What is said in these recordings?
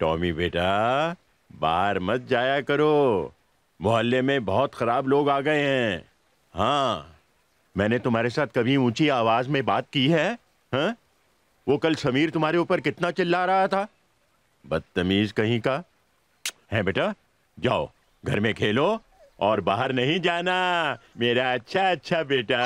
Tommy बेटा बाहर मत जाया करो। मोहल्ले में बहुत खराब लोग आ गए हैं। हाँ मैंने तुम्हारे साथ कभी ऊँची आवाज़ में बात की है? हाँ? वो कल समीर तुम्हारे ऊपर कितना चिल्ला रहा था? बदतमीज कहीं का? है बेटा, जाओ, घर में खेलो और बाहर नहीं जाना। मेरा अच्छा अच्छा बेटा।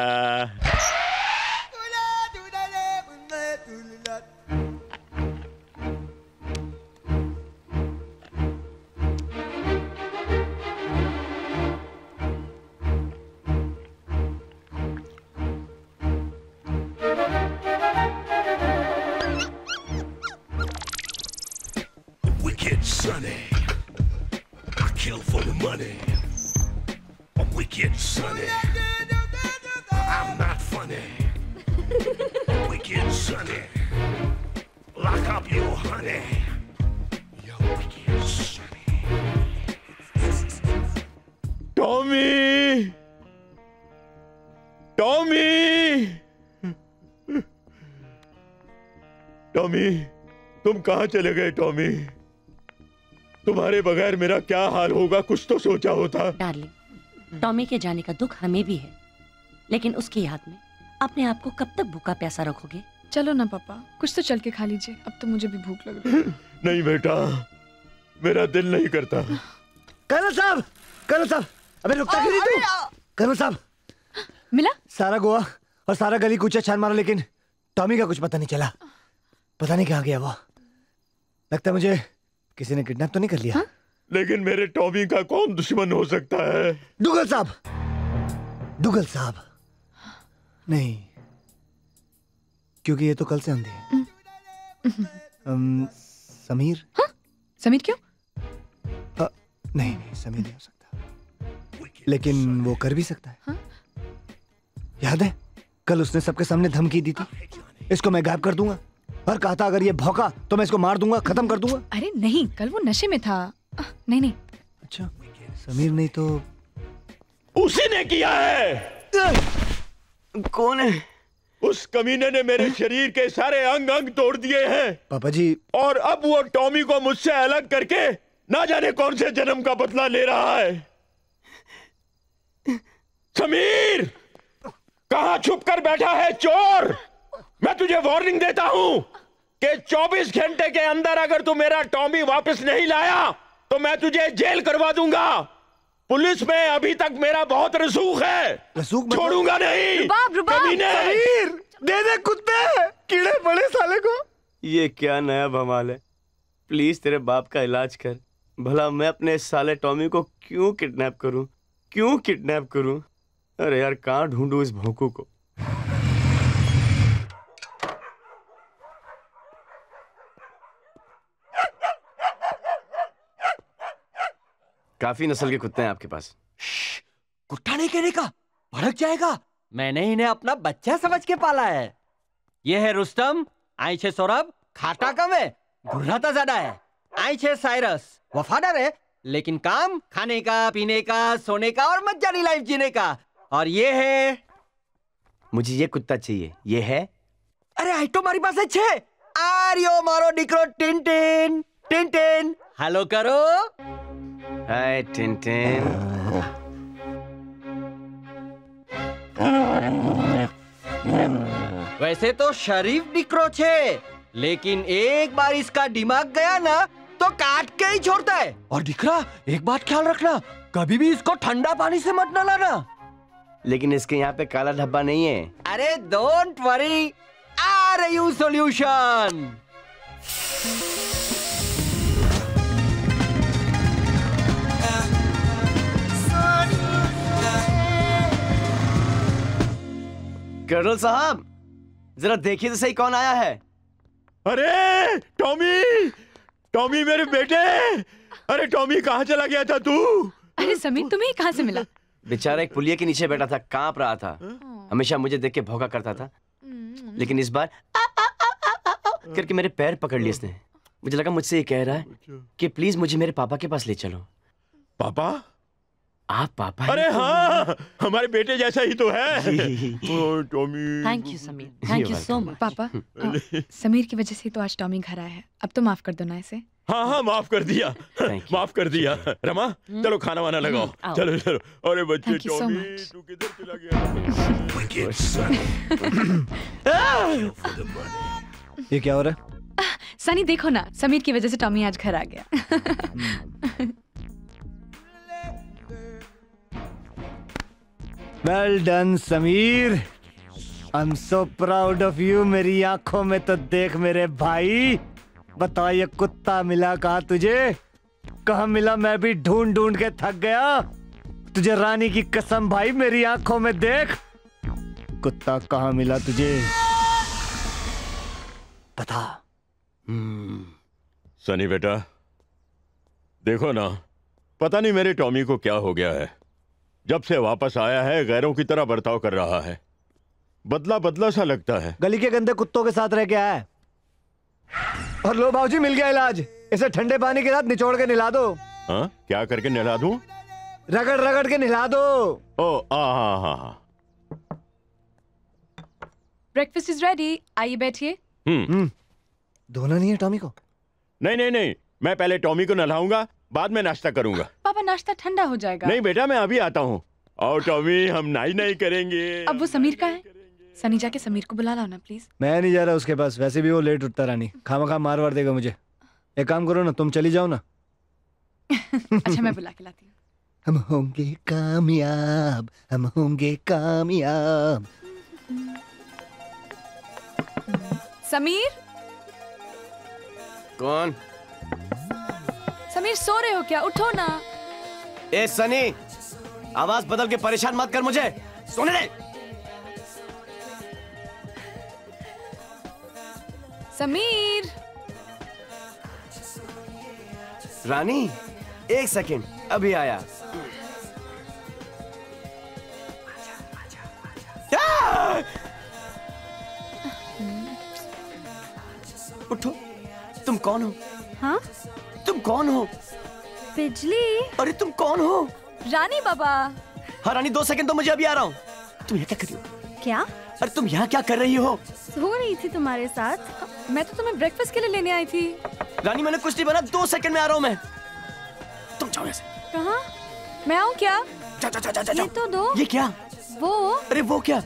Money. A wicked Sonny. I'm not funny. I'm Wicked Sonny. Lock up your honey. Yo, wicked Sonny. Tommy Tommy Tommy तुम कहाँ चले गए टॉमी तुम्हारे बगैर मेरा क्या हाल होगा? कुछ तो सोचा होता। डार्लिंग टॉमी के जाने का दुख हमें भी है। लेकिन उसकी याद में अपने आप को कब तक भूखा प्यासा रखोगे? चलो ना पापा। कुछ तो चल के खा लीजिए। अब तो मुझे भी भूख लग रही है। नहीं बेटा मेरा दिल नहीं करता। कर्नल साहब कर्नल साहब अबे रुकता क्यों नहीं तू? कर्नल साहब। मिला? सारा गोवा और सारा गली कूचा छान मारा लेकिन टॉमी का कुछ पता नहीं चला। पता नहीं कहाँ गया वो। लगता है मुझे किसी ने किडनैप तो नहीं कर लिया? हा? लेकिन मेरे टॉमी का कौन दुश्मन हो सकता है? डुगल साहब! डुगल साहब! नहीं। क्योंकि ये तो कल से अंधे हैं। अम, समीर? समीर क्यों? अ, नहीं नहीं समीर नहीं हो सकता। लेकिन वो कर भी सकता है। हा? याद है? कल उसने सबके सामने धमकी दी थी। इसको मैं गायब कर दूँगा। और कहा था अगर ये भौका तो मैं इसको मार दूँगा खत्म कर दूँगा। अरे नहीं कल वो नशे में था। नहीं नहीं। अच्छा समीर नहीं तो उसी ने किया है। कौन है? उस कमीने ने मेरे शरीर के सारे अंग अंग तोड़ दिए हैं। पापा जी और अब वो टॉमी को मुझसे अलग करके ना जाने कौन से जन्म का बदला ले रहा है। समीर! कहा छुप कर बैठा है चोर? मैं तुझे वार्निंग देता हूँ कि 24 घंटे के अंदर अगर तू मेरा टॉमी वापस नहीं लाया तो मैं तुझे जेल करवा दूँगा। पुलिस में अभी तक मेरा बहुत रसूख है। रसूख मतलब- छोड़ूँगा नहीं। रुबाब, रुबाब, कमीने। समीर दे दे कुत्ते कीड़े पड़े साले को। ये क्या नया बवाल है? प्लीज़ तेरे बाप का इलाज कर। भला मैं अपने साले टॉमी को क्यों किडनैप करूँ? क्यों किडनैप करूँ? अरे यार कहाँ ढूंढूं इस भोंकू को? काफ़ी नस्ल के कुत्ते हैं आपके पास। कुत्ता नहीं कहने का भड़क जाएगा। मैंने इन्हें अपना बच्चा समझ के पाला है। ये है रुस्तम आई छे सौरभ खाता कम है गुर्राता ज़्यादा है। आई छे साइरस वफादार है लेकिन काम खाने का पीने का सोने का और मज्जानी लाइफ जीने का। और ये है मुझे ये कुत्ता चाहिए। ये है? अरे आई तो मारी पास है छे आरियो मारो डिक्रो tin tin tin tin. Hello करो। हाय टिनटिन वैसे तो शरीफ डिक्रो छे लेकिन एक बार इसका दिमाग गया ना तो काट के ही छोड़ता है। और दिखरा एक बात ख्याल रखना कभी भी इसको ठंडा पानी से मत न लाना लेकिन इसके यहाँ पे काला धब्बा नहीं है। अरे डोंट वरी आ रही हूँ सॉल्यूशन कर्नल साहब जरा देखिए तो सही कौन आया है। अरे टॉमी टॉमी मेरे बेटे अरे टॉमी कहाँ चला गया था तू? अरे समीर तुम्हें कहाँ से मिला? बेचारा एक पुलिया के नीचे बैठा था काँप रहा था। हमेशा मुझे देख के भौंका करता था। लेकिन इस बार आ, आ, आ, आ, आ, करके मेरे पैर पकड़ लिए इसने। मुझे लगा मुझसे ये कह रहा है कि प्लीज़ मुझे मेरे पापा के पास ले चलो। पापा? आप पापा हैं? अरे हाँ हमारे बेटे जैसा ही तो है। Tommy. Thank you Sameer thank you so much पापा अ, समीर की वजह से ही तो आज टॉमी घर आया है। अब तो माफ़ कर दो ना इसे। हाँ हाँ माफ़ कर दिया। माफ़ कर दिया। रमा चलो खाना वाना लगाओ। चलो चलो। अरे बच्चे टॉमी तू किधर चला गया. ये क्या हो रहा है? सनी देखो ना समीर की वजह से टॉमी आज घर आ गया। Well done Sameer I am so proud of you मेरी आँखों में तो देख मेरे भाई। बता ये कुत्ता मिला कहा तुझे? कहा मिला? मैं भी ढूंढ ढूंढ के थक गया। तुझे रानी की कसम भाई, मेरी आँखों में देख। कुत्ता कहा मिला तुझे? बता। सनी बेटा, देखो ना, पता नहीं मेरे टॉमी को क्या हो गया है। जब से वापस आया है गैरों की तरह बर्ताव कर रहा है। बदला बदला सा लगता है। गली के गंदे कुत्तों के साथ रह के आया है। और लो बाबूजी मिल गया इलाज। इसे ठंडे पानी के साथ निचोड़ के निला दो। हाँ? क्या करके नहला दूँ? रगड़ रगड़ के निला दो। ओ आ हाँ हाँ हाँ। ब्रेकफास्ट इज़ रेडी आइए बैठिए। हम्म। धोना नहीं है टॉमी को? नहीं नहीं नहीं। मैं पहले टॉमी को नहलाऊँगा बाद में नाश्ता करूँगा। पापा नाश्ता ठंडा हो जाएगा। नहीं बेटा मैं अभी आता हूँ। और टॉमी हम नाई नहीं करेंगे। अब वो समीर का है। सनी जाके समीर को बुला लाओ ना प्लीज़ मैं नहीं जा रहा उसके पास वैसे भी वो लेट उठता रानी। खामा खा मार वार देगा मुझे। एक काम करो ना तुम चली जाओ ना। अच्छा मैं बुला के लाती हूँ। हम होंगे कामयाब हम होंगे कामयाब। समीर? कौन? समीर सो रहे हो क्या? उठो ना। ए सनी आवाज़ बदल के परेशान मत कर मुझे। सुन ले समीर। रानी एक सेकेंड अभी आया। उठो। तुम कौन हो? हाँ? तुम कौन हो? बिजली। अरे तुम कौन हो? रानी बाबा। हाँ रानी दो सेकंड तो मुझे अभी आ रहा हूँ। तुम यहाँ क्या कर रही हो? क्या? अरे तुम यहाँ क्या कर रही हो? सो रही थी तुम्हारे साथ। मैं तो तुम्हें ब्रेकफास्ट के लिए लेने आई थी। रानी मैंने कुछ नहीं बना दो सेकंड में आ रहा हूँ मैं। तुम जाओ यहाँ से। कहाँ? मैं आऊँ क्या? जाओ जाओ जाओ जाओ ये तो दो। ये क्या? वो। अरे वो क्या?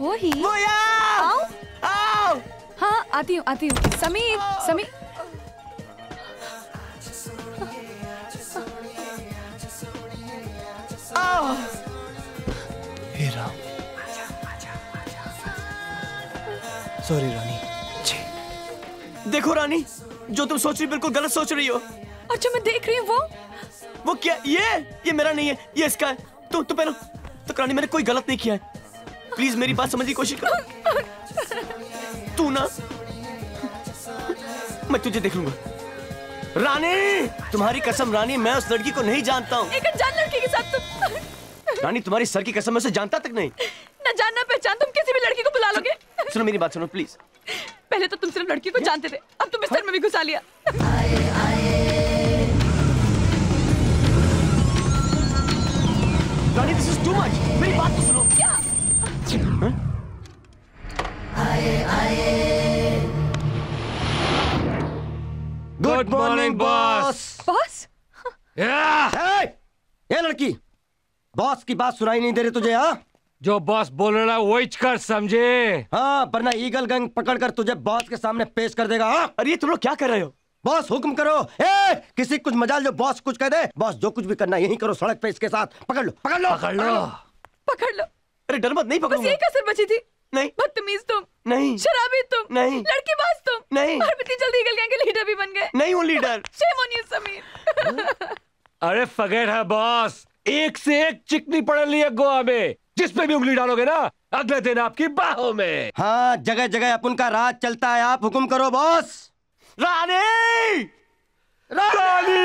वो ही। वो आओ। आओ! हाँ आती हूँ आती हूँ। समीर समीर। सॉरी रानी देखो रानी जो तुम सोच रही हो, बिल्कुल गलत सोच रही हो। अच्छा मैं देख रही हूँ वो। वो क्या ये ये मेरा नहीं है ये इसका है। तो तो पहलो तो रानी मैंने कोई गलत नहीं किया है। प्लीज़ मेरी बात समझने की कोशिश करो। तू ना मैं तुझे देख लूँगा। रानी तुम्हारी कसम रानी मैं उस लड़की को नहीं जानता हूँ। एक अनजान लड़की के साथ तुम रानी तुम्हारी सर की कसम मैं उसे जानता तक नहीं। ना जानना पहचान तुम किसी भी लड़की को बुला लोगे। सुनो मेरी बात सुनो प्लीज़ पहले तो तुम सिर्फ़ लड़की को जानते थे अब तुम बिस्तर में भी घुसा लिया। Rani this is too much मेरी बात तो सुनो। गुड मॉर्निंग बॉस बॉस ये लड़की। बॉस की बात सुनाई नहीं दे रही तुझे हाँ? जो बॉस बोल रहा है वही कर समझे। हाँ वरना ईगल गैंग पकड़ कर तुझे बॉस के सामने पेश कर देगा हाँ? अरे तुम लोग क्या कर रहे हो? बॉस हुक्म करो। ए किसी कुछ मजाल जो बॉस कुछ कह दे बॉस जो कुछ भी करना यही करो सड़क पे इसके साथ। पकड़ लो पकड़ लो। पकड़ लो। पकड़ लो। अरे डर मत नहीं बस पकड़ूँगा यही कसर बची थी। नहीं। बदतमीज तुम। नहीं। शराबी तुम। नहीं। लड़की बाज तुम। नहीं। और इतनी जल्दी ईगल गैंग के लीडर भी बन गए। नहीं हूँ leader shame on you Sameer अरे फगेर है बॉस एक से एक चिकनी पड़ रही है गोवा में। जिस पे भी उंगली डालोगे ना अगले दिन आपकी बाहों में। हाँ जगह जगह अपन का राज चलता है आप हुक्म करो बॉस। रानी! रानी!